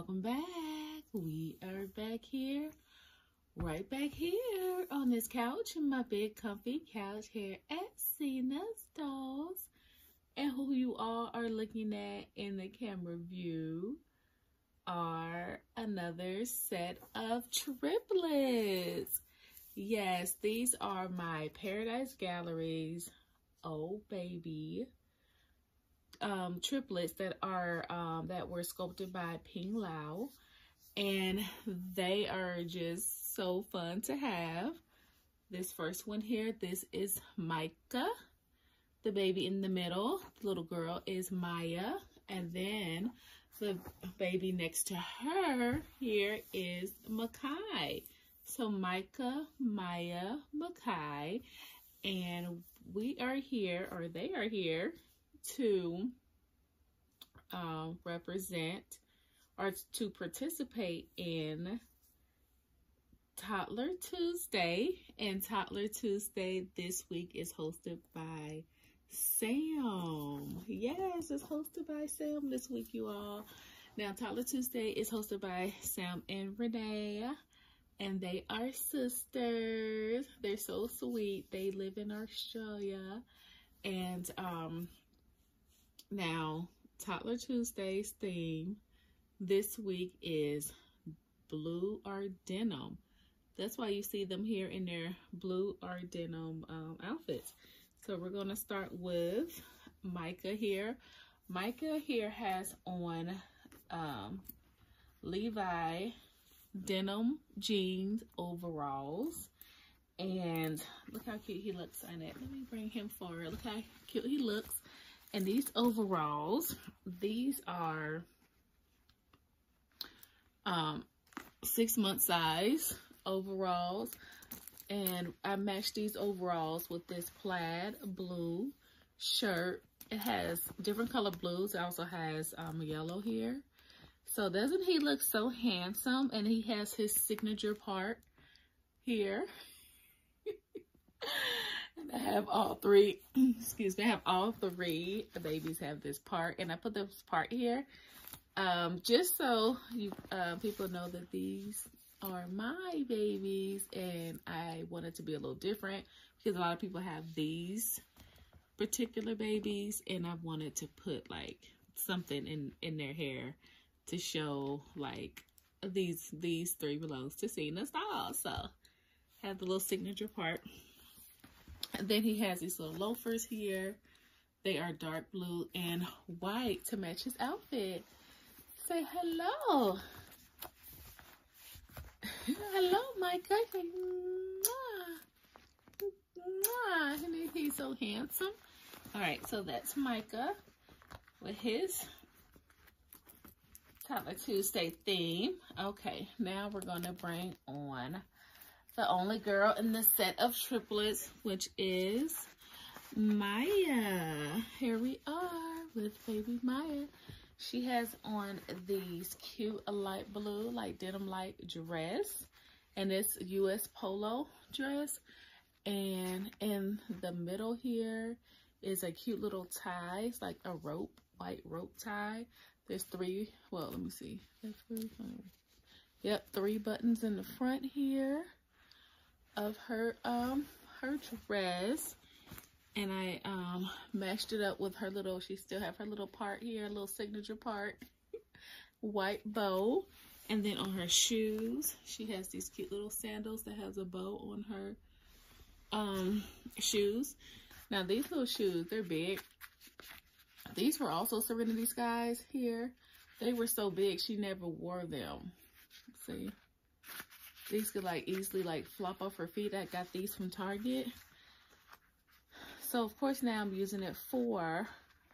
welcome back. We are back here, right back here on this couch my big comfy couch here at Seena's Dolls. And who you all are looking at in the camera view are another set of triplets. Yes, these are my Paradise Galleries Oh Baby um, triplets that are um, that were sculpted by Ping Lau, and they are just so fun to have. This first one here, this is Micah. The baby in the middle, the little girl is Maya, and then the baby next to her here is Makai. So Micah, Maya, Makai, and we are here, or they are here, to um, represent or to participate in Toddler Tuesday. And Toddler Tuesday this week is hosted by Sam. Yes, it's hosted by Sam this week, you all. Now, Toddler Tuesday is hosted by Sam and Renee. And they are sisters. They're so sweet. They live in Australia. And um, now, Toddler Tuesday's theme this week is blue or denim. That's why you see them here in their blue or denim um, outfits. So we're going to start with Micah here. Micah here has on um, Levi denim jeans overalls. And look how cute he looks on it. Let me bring him forward. Look how cute he looks. And these overalls, these are um, six month size overalls. And I matched these overalls with this plaid blue shirt. It has different color blues. It also has um, yellow here. So doesn't he look so handsome? And he has his signature part here. Have all three, excuse me, I have all three the babies have this part. And I put this part here um, just so you uh, people know that these are my babies. And I wanted to be a little different because a lot of people have these particular babies. And I wanted to put like something in, in their hair to show like these these three belongs to Seena's doll. So have the little signature part. Then he has these little loafers here. They are dark blue and white to match his outfit. Say hello. hello, Micah. Say, Mwah. Mwah. Isn't so handsome? All right, so that's Micah with his Toddler Tuesday theme. Okay, now we're going to bring on the only girl in the set of triplets, which is Maya. Here we are with baby Maya. She has on these cute light blue, like denim light dress. And it's US polo dress. And in the middle here is a cute little tie. It's like a rope, white rope tie. There's three, well, let me see. Yep, three buttons in the front here of her um her dress. And I um matched it up with her little she still have her little part here a little signature part white bow. And then on her shoes she has these cute little sandals that has a bow on her um shoes. Now these little shoes they're big. These were also serenity skies here. They were so big she never wore them. See these could like easily like flop off her feet. I got these from Target. So of course now I'm using it for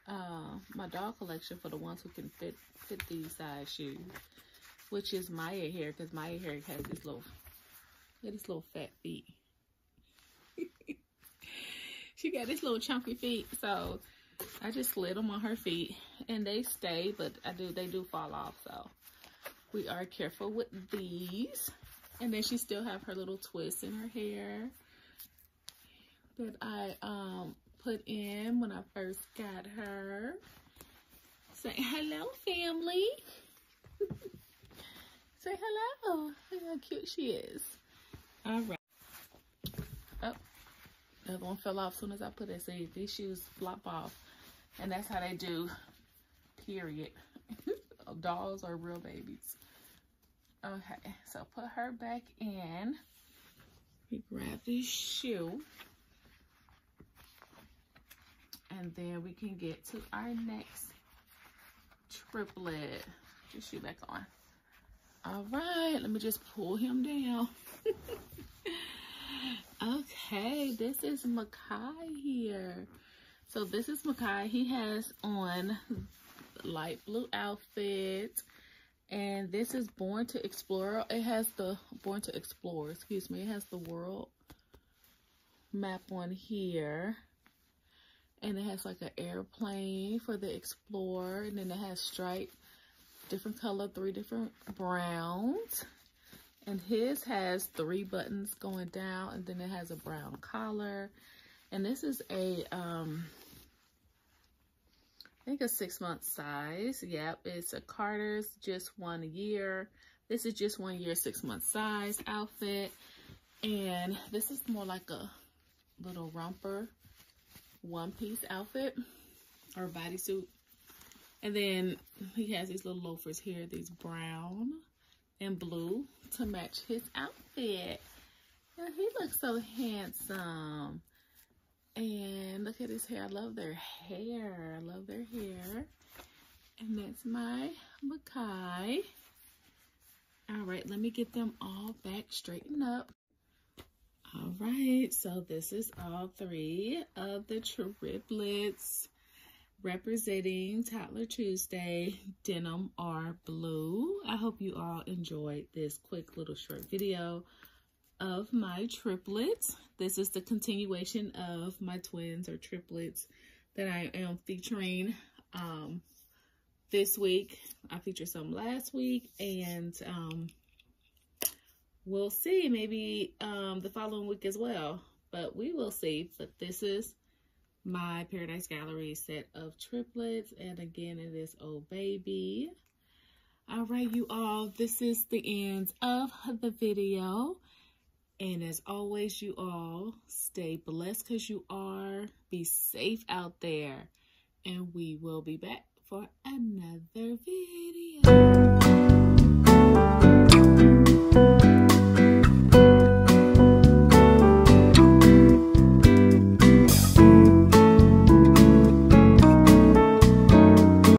uh, my dog collection for the ones who can fit fit these size shoes, which is Maya hair because Maya hair has these little, these little fat feet. she got these little chunky feet, so I just slid them on her feet and they stay, but I do they do fall off, so we are careful with these. And then she still have her little twist in her hair that I um put in when I first got her. Say hello, family. Say hello. Look how cute she is. All right. Oh, the other one fell off as soon as I put it. See, these shoes flop off. And that's how they do, period. Dolls are real babies. Okay, so put her back in. We grab this shoe. And then we can get to our next triplet. Get shoe back on. All right, let me just pull him down. okay, this is Makai here. So this is Makai. He has on light blue outfit. And this is Born to Explore. It has the Born to Explore, excuse me. It has the world map on here. And it has like an airplane for the Explorer. And then it has stripe, different color, three different browns. And his has three buttons going down. And then it has a brown collar. And this is a, um, I think a six month size. Yep, it's a Carter's just one year. This is just one year, six month size outfit. And this is more like a little romper one piece outfit or bodysuit. And then he has these little loafers here, these brown and blue to match his outfit. And he looks so handsome. And look at his hair. I love their hair. I love their hair. And that's my Makai. All right, let me get them all back straightened up. All right, so this is all three of the triplets representing Toddler Tuesday Denim R Blue. I hope you all enjoyed this quick little short video of my triplets. This is the continuation of my twins or triplets that I am featuring um, this week. I featured some last week and um, we'll see maybe um, the following week as well. But we will see. But this is my Paradise Gallery set of triplets. And again, it is Oh Baby. All right, you all, this is the end of the video. And as always, you all stay blessed because you are. Be safe out there. And we will be back for another video.